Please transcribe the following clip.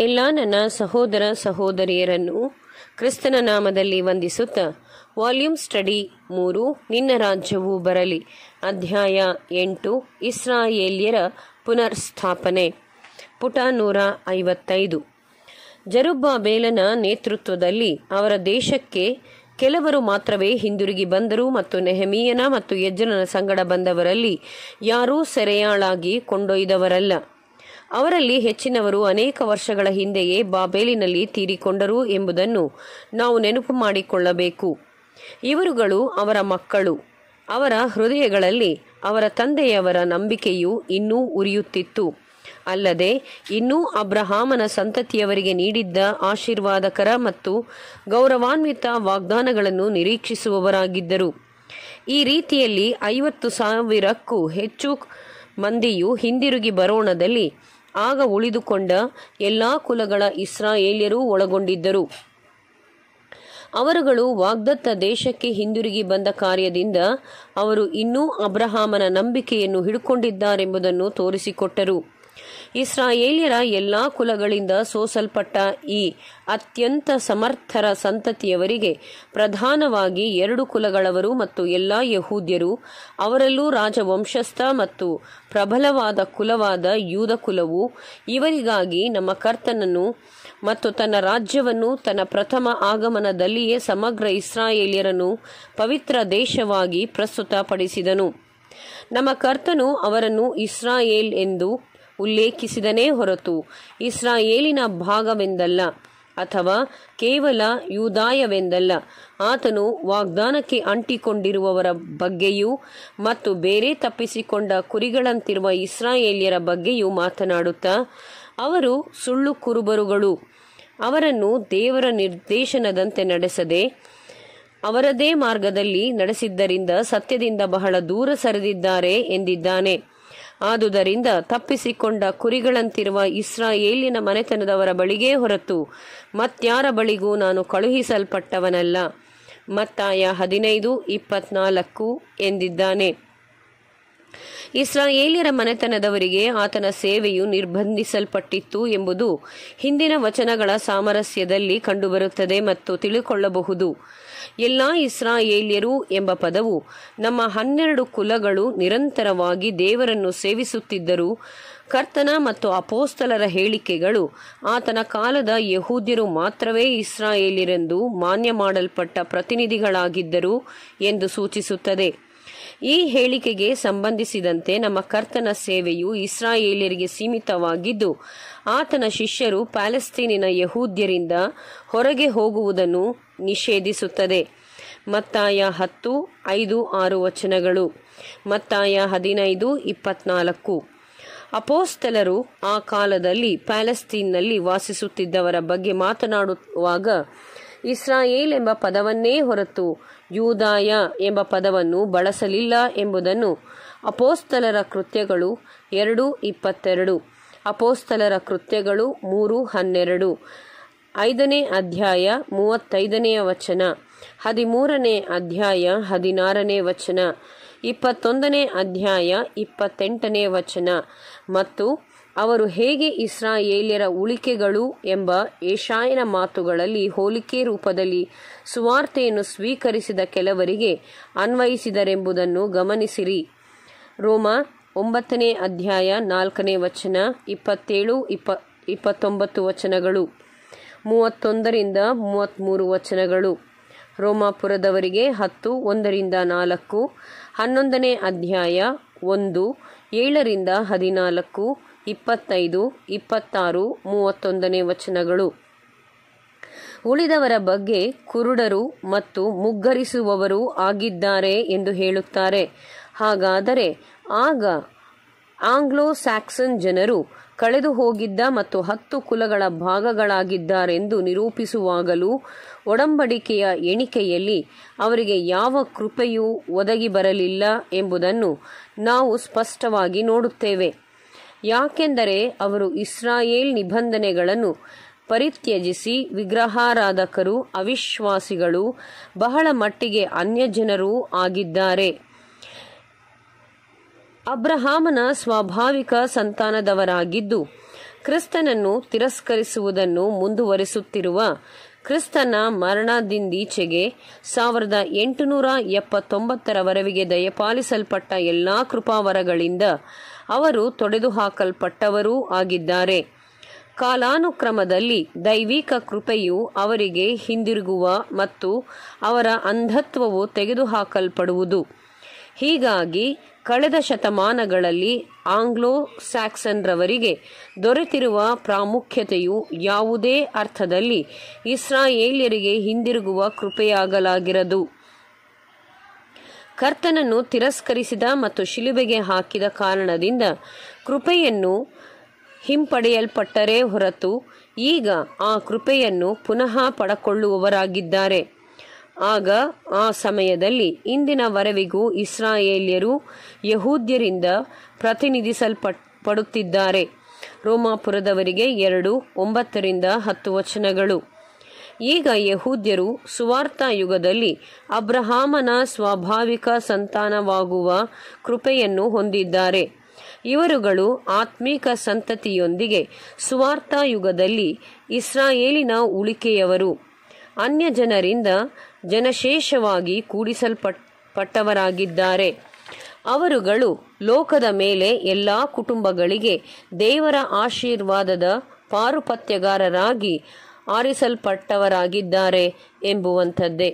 ಎಲ್ಲ ನನ್ನ ಸಹೋದರ ಸಹೋದರಿಯರನ್ನು ಕ್ರಿಸ್ತನ ನಾಮದಲ್ಲಿ ವಂದಿಸುತ್ತಾ ವಾಲ್ಯೂಮ್ ಸ್ಟಡಿ ಮೂರು, ನಿನ್ನ ರಾಜ್ಯವು ಬರಲಿ. ಅಧ್ಯಾಯ ಎಂಟು, ಇಸ್ರಾಯೇಲ್ಯರ ಪುನರ್ಸ್ಥಾಪನೆ. ಪುಟ ನೂರ ಐವತ್ತೈದು. ಜರುಬ್ಬಾಬೇಲನ ನೇತೃತ್ವದಲ್ಲಿ ಅವರ ದೇಶಕ್ಕೆ ಕೆಲವರು ಮಾತ್ರವೇ ಹಿಂದಿರುಗಿ ಬಂದರು ಮತ್ತು ನೆಹಮೀಯನ ಮತ್ತು ಯಜ್ಜನನ ಸಂಗಡ ಬಂದವರಲ್ಲಿ ಯಾರೂ ಸೆರೆಯಾಳಾಗಿ ಕೊಂಡೊಯ್ದವರಲ್ಲ. ಅವರಲ್ಲಿ ಹೆಚ್ಚಿನವರು ಅನೇಕ ವರ್ಷಗಳ ಹಿಂದೆಯೇ ಬಾಬೇಲಿನಲ್ಲಿ ತೀರಿಕೊಂಡರು ಎಂಬುದನ್ನು ನಾವು ನೆನಪು ಮಾಡಿಕೊಳ್ಳಬೇಕು. ಇವರುಗಳು ಅವರ ಮಕ್ಕಳು. ಅವರ ಹೃದಯಗಳಲ್ಲಿ ಅವರ ತಂದೆಯವರ ನಂಬಿಕೆಯು ಇನ್ನೂ ಉರಿಯುತ್ತಿತ್ತು. ಅಲ್ಲದೆ ಇನ್ನೂ ಅಬ್ರಹಾಮನ ಸಂತತಿಯವರಿಗೆ ನೀಡಿದ್ದ ಆಶೀರ್ವಾದಕರ ಮತ್ತು ಗೌರವಾನ್ವಿತ ವಾಗ್ದಾನಗಳನ್ನು ನಿರೀಕ್ಷಿಸುವವರಾಗಿದ್ದರು. ಈ ರೀತಿಯಲ್ಲಿ ಐವತ್ತು ಸಾವಿರಕ್ಕೂ ಹೆಚ್ಚು ಮಂದಿಯು ಹಿಂದಿರುಗಿ ಬರೋಣದಲ್ಲಿ ಆಗ ಉಳಿದುಕೊಂಡ ಎಲ್ಲಾ ಕುಲಗಳ ಇಸ್ರಾಯೇಲ್ಯರೂ ಒಳಗೊಂಡಿದ್ದರು. ಅವರುಗಳು ವಾಗ್ದತ್ತ ದೇಶಕ್ಕೆ ಹಿಂದಿರುಗಿ ಬಂದ ಕಾರ್ಯದಿಂದ ಅವರು ಇನ್ನೂ ಅಬ್ರಹಾಮನ ನಂಬಿಕೆಯನ್ನು ಹಿಡ್ಕೊಂಡಿದ್ದಾರೆಂಬುದನ್ನು ತೋರಿಸಿಕೊಟ್ಟರು. ಇಸ್ರಾಯೇಲ್ಯರ ಎಲ್ಲಾ ಕುಲಗಳಿಂದ ಸೋಸಲ್ಪಟ್ಟ ಈ ಅತ್ಯಂತ ಸಮರ್ಥರ ಸಂತತಿಯವರಿಗೆ ಪ್ರಧಾನವಾಗಿ ಎರಡು ಕುಲಗಳವರು ಮತ್ತು ಎಲ್ಲಾ ಯಹೂದ್ಯರು, ಅವರಲ್ಲೂ ರಾಜವಂಶಸ್ಥ ಮತ್ತು ಪ್ರಬಲವಾದ ಕುಲವಾದ ಯೂದ ಕುಲವು, ಇವರಿಗಾಗಿ ನಮ್ಮ ಕರ್ತನನ್ನು ಮತ್ತು ತನ್ನ ರಾಜ್ಯವನ್ನು ತನ್ನ ಪ್ರಥಮ ಆಗಮನದಲ್ಲಿಯೇ ಸಮಗ್ರ ಇಸ್ರಾಯೇಲಿಯರನ್ನು ಪವಿತ್ರ ದೇಶವಾಗಿ ಪ್ರಸ್ತುತಪಡಿಸಿದನು. ನಮ್ಮ ಕರ್ತನು ಅವರನ್ನು ಇಸ್ರಾಯೇಲ್ ಎಂದು ಉಲ್ಲೇಖಿಸಿದನೇ ಹೊರತು ಇಸ್ರಾಯೇಲಿನ ಭಾಗವೆಂದಲ್ಲ ಅಥವಾ ಕೇವಲ ಯೂದಾಯವೆಂದಲ್ಲ. ಆತನು ವಾಗ್ದಾನಕ್ಕೆ ಅಂಟಿಕೊಂಡಿರುವವರ ಬಗ್ಗೆಯೂ ಮತ್ತು ಬೇರೆ ತಪ್ಪಿಸಿಕೊಂಡ ಕುರಿಗಳಂತಿರುವ ಇಸ್ರಾಯೇಲಿಯರ ಬಗ್ಗೆಯೂ ಮಾತನಾಡುತ್ತಾ, ಅವರು ಸುಳ್ಳು ಕುರುಬರುಗಳು. ಅವರನ್ನು ದೇವರ ನಿರ್ದೇಶನದಂತೆ ನಡೆಸದೆ, ಅವರದೇ ಮಾರ್ಗದಲ್ಲಿ ನಡೆಸಿದ್ದರಿಂದ ಸತ್ಯದಿಂದ ಬಹಳ ದೂರ ಸರಿದಿದ್ದಾರೆ ಎಂದಿದ್ದಾನೆ. ಆದುದರಿಂದ ತಪ್ಪಿಸಿಕೊಂಡ ಕುರಿಗಳಂತಿರುವ ಇಸ್ರಾಯೇಲಿನ ಮನೆತನದವರ ಬಳಿಗೇ ಹೊರತು ಮತ್ಯಾರ ಬಳಿಗೂ ನಾನು ಕಳುಹಿಸಲ್ಪಟ್ಟವನಲ್ಲ. ಮತ್ತಾಯ ಹದಿನೈದು, ಇಪ್ಪತ್ನಾಲ್ಕು ಎಂದಿದ್ದಾನೆ. ಇಸ್ರಾಯೇಲ್ಯರ ಮನೆತನದವರಿಗೆ ಆತನ ಸೇವೆಯು ನಿರ್ಬಂಧಿಸಲ್ಪಟ್ಟಿತ್ತು ಎಂಬುದು ಹಿಂದಿನ ವಚನಗಳ ಸಾಮರಸ್ಯದಲ್ಲಿ ಕಂಡುಬರುತ್ತದೆ ಮತ್ತು ತಿಳಿಕೊಳ್ಳಬಹುದು. ಎಲ್ಲ ಇಸ್ರಾಯೇಲ್ಯರು ಎಂಬ ಪದವು ನಮ್ಮ ಹನ್ನೆರಡು ಕುಲಗಳು ನಿರಂತರವಾಗಿ ದೇವರನ್ನು ಸೇವಿಸುತ್ತಿದ್ದರು ಕರ್ತನ ಮತ್ತು ಅಪೋಸ್ತಲರ ಹೇಳಿಕೆಗಳು ಆತನ ಕಾಲದ ಯಹೂದ್ಯರು ಮಾತ್ರವೇ ಇಸ್ರಾಯೇಲಿರೆಂದು ಮಾನ್ಯ ಮಾಡಲ್ಪಟ್ಟ ಪ್ರತಿನಿಧಿಗಳಾಗಿದ್ದರು ಎಂದು ಸೂಚಿಸುತ್ತದೆ. ಈ ಹೇಳಿಕೆಗೆ ಸಂಬಂಧಿಸಿದಂತೆ ನಮ್ಮ ಕರ್ತನ ಸೇವೆಯು ಇಸ್ರಾಯೇಲಿಯರಿಗೆ ಸೀಮಿತವಾಗಿದ್ದು, ಆತನ ಶಿಷ್ಯರು ಪ್ಯಾಲೆಸ್ತೀನಿನ ಯಹೂದ್ಯರಿಂದ ಹೊರಗೆ ಹೋಗುವುದನ್ನು ನಿಷೇಧಿಸುತ್ತದೆ. ಮತ್ತಾಯ ಹತ್ತು, ಐದು, ಆರು ವಚನಗಳು. ಮತ್ತಾಯ ಹದಿನೈದು, ಇಪ್ಪತ್ನಾಲ್ಕು. ಅಪೋಸ್ತಲರು ಆ ಕಾಲದಲ್ಲಿ ಪ್ಯಾಲೆಸ್ತೀನ್ನಲ್ಲಿ ವಾಸಿಸುತ್ತಿದ್ದವರ ಬಗ್ಗೆ ಮಾತನಾಡುವಾಗ ಇಸ್ರಾಯೇಲ್ ಎಂಬ ಪದವನ್ನೇ ಹೊರತು ಯೂದಾಯ ಎಂಬ ಪದವನ್ನು ಬಳಸಲಿಲ್ಲ ಎಂಬುದನ್ನು ಅಪೋಸ್ತಲರ ಕೃತ್ಯಗಳು ಎರಡು ಇಪ್ಪತ್ತೆರಡು. ಅಪೋಸ್ತಲರ ಕೃತ್ಯಗಳು ಮೂರು ಹನ್ನೆರಡು. ಐದನೇ ಅಧ್ಯಾಯ ಮೂವತ್ತೈದನೆಯ ವಚನ. ಹದಿಮೂರನೇ ಅಧ್ಯಾಯ ಹದಿನಾರನೇ ವಚನ. ಇಪ್ಪತ್ತೊಂದನೇ ಅಧ್ಯಾಯ ಇಪ್ಪತ್ತೆಂಟನೇ ವಚನ. ಮತ್ತು ಅವರು ಹೇಗೆ ಇಸ್ರಾಯೇಲ್ಯರ ಉಳಿಕೆಗಳು ಎಂಬ ಏಷಾಯನ ಮಾತುಗಳಲ್ಲಿ ಹೋಲಿಕೆ ರೂಪದಲ್ಲಿ ಸುವಾರ್ತೆಯನ್ನು ಸ್ವೀಕರಿಸಿದ ಕೆಲವರಿಗೆ ಅನ್ವಯಿಸಿದರೆಂಬುದನ್ನು ಗಮನಿಸಿರಿ. ರೋಮ ಒಂಬತ್ತನೇ ಅಧ್ಯಾಯ ನಾಲ್ಕನೇ ವಚನ, ಇಪ್ಪತ್ತೇಳು, ಇಪ್ಪ, ಇಪ್ಪತ್ತೊಂಬತ್ತು ವಚನಗಳು, ಮೂವತ್ತೊಂದರಿಂದ ಮೂವತ್ತ್ಮೂರು ವಚನಗಳು. ರೋಮಾಪುರದವರಿಗೆ ಹತ್ತು, ಒಂದರಿಂದ ನಾಲ್ಕು, ಹನ್ನೊಂದನೇ ಅಧ್ಯಾಯ ಒಂದು, ಏಳರಿಂದ ಹದಿನಾಲ್ಕು ಇಪ್ಪತ್ತೈದು, ಇಪ್ಪತ್ತಾರು, ಮೂವತ್ತೊಂದನೇ ವಚನಗಳು. ಉಳಿದವರ ಬಗ್ಗೆ ಕುರುಡರು ಮತ್ತು ಮುಗ್ಗರಿಸುವವರು ಆಗಿದ್ದಾರೆ ಎಂದು ಹೇಳುತ್ತಾರೆ. ಹಾಗಾದರೆ ಆಗ ಆಂಗ್ಲೋ ಸ್ಯಾಕ್ಸನ್ ಜನರು ಕಳೆದು ಹೋಗಿದ್ದ ಮತ್ತು ಹತ್ತು ಕುಲಗಳ ಭಾಗಗಳಾಗಿದ್ದಾರೆಂದು ನಿರೂಪಿಸುವಾಗಲೂ ಒಡಂಬಡಿಕೆಯ ಎಣಿಕೆಯಲ್ಲಿ ಅವರಿಗೆ ಯಾವ ಕೃಪೆಯೂ ಒದಗಿ ಬರಲಿಲ್ಲ ಎಂಬುದನ್ನು ನಾವು ಸ್ಪಷ್ಟವಾಗಿ ನೋಡುತ್ತೇವೆ. ಯಾಕೆಂದರೆ ಅವರು ಇಸ್ರಾಯೇಲ್ ನಿಬಂಧನೆಗಳನ್ನು ಪರಿತ್ಯಜಿಸಿ ವಿಗ್ರಹಾರಾಧಕರು, ಅವಿಶ್ವಾಸಿಗಳು, ಬಹಳ ಮಟ್ಟಿಗೆ ಅನ್ಯಜನರೂ ಆಗಿದ್ದಾರೆ. ಅಬ್ರಹಾಮನ ಸ್ವಾಭಾವಿಕ ಸಂತಾನದವರಾಗಿದ್ದು, ಕ್ರಿಸ್ತನನ್ನು ತಿರಸ್ಕರಿಸುವುದನ್ನು ಮುಂದುವರಿಸುತ್ತಿರುವ ಕ್ರಿಸ್ತನ ಮರಣದಿಂದೀಚೆಗೆ ಸಾವಿರದ ಎಂಟುನೂರ ಎಪ್ಪತ್ತೊಂಬತ್ತರವರೆಗೆ ದಯಪಾಲಿಸಲ್ಪಟ್ಟ ಎಲ್ಲಾ ಕೃಪಾವರಗಳಿಂದ ಅವರು ತೊಡೆದುಹಾಕಲ್ಪಟ್ಟವರೂ ಆಗಿದ್ದಾರೆ. ಕಾಲಾನುಕ್ರಮದಲ್ಲಿ ದೈವಿಕ ಕೃಪೆಯು ಅವರಿಗೆ ಹಿಂದಿರುಗುವ ಮತ್ತು ಅವರ ಅಂಧತ್ವವು ತೆಗೆದುಹಾಕಲ್ಪಡುವುದು. ಹೀಗಾಗಿ ಕಳೆದ ಶತಮಾನಗಳಲ್ಲಿ ಆಂಗ್ಲೋ ಸ್ಯಾಕ್ಸನ್ರವರಿಗೆ ದೊರೆತಿರುವ ಪ್ರಾಮುಖ್ಯತೆಯು ಯಾವುದೇ ಅರ್ಥದಲ್ಲಿ ಇಸ್ರಾಯೇಲ್ಯರಿಗೆ ಹಿಂದಿರುಗುವ ಕೃಪೆಯಾಗಲಾಗಿರದು. ಕರ್ತನನ್ನು ತಿರಸ್ಕರಿಸಿದ ಮತ್ತು ಶಿಲುಬೆಗೆ ಹಾಕಿದ ಕಾರಣದಿಂದ ಕೃಪೆಯನ್ನು ಹಿಂಪಡೆಯಲ್ಪಟ್ಟರೇ ಹೊರತು ಈಗ ಆ ಕೃಪೆಯನ್ನು ಪುನಃ ಪಡಕೊಳ್ಳುವವರಾಗಿದ್ದಾರೆ. ಆಗ ಆ ಸಮಯದಲ್ಲಿ ಇಂದಿನವರೆವಿಗೂ ಇಸ್ರಾಯೇಲ್ಯರು ಯಹೂದ್ಯರಿಂದ ಪ್ರತಿನಿಧಿಸಲ್ಪಡುತ್ತಿದ್ದಾರೆ. ರೋಮಾಪುರದವರಿಗೆ ಎರಡು, ಒಂಬತ್ತರಿಂದ ಹತ್ತು ವಚನಗಳು. ಈಗ ಯಹೂದ್ಯರು ಸುವಾರ್ಥ ಯುಗದಲ್ಲಿ ಅಬ್ರಹಾಮನ ಸ್ವಾಭಾವಿಕ ಸಂತಾನವಾಗುವ ಕೃಪೆಯನ್ನು ಹೊಂದಿದ್ದಾರೆ. ಇವರುಗಳು ಆತ್ಮೀಕ ಸಂತತಿಯೊಂದಿಗೆ ಸುವಾರ್ಥ ಯುಗದಲ್ಲಿ ಇಸ್ರಾಯೇಲಿನ ಉಳಿಕೆಯವರು. ಅನ್ಯ ಜನರಿಂದ ಜನಶೇಷವಾಗಿ ಕೂಡಿಸಲ್ಪಟ್ಟವರಾಗಿದ್ದಾರೆ. ಅವರುಗಳು ಲೋಕದ ಮೇಲೆ ಎಲ್ಲ ಕುಟುಂಬಗಳಿಗೆ ದೇವರ ಆಶೀರ್ವಾದದ ಪಾರುಪತ್ಯಗಾರರಾಗಿ ಆರಿಸಲ್ಪಟ್ಟವರಾಗಿದ್ದಾರೆ ಎಂಬುವಂಥದ್ದೇ.